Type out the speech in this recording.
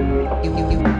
you, you, you.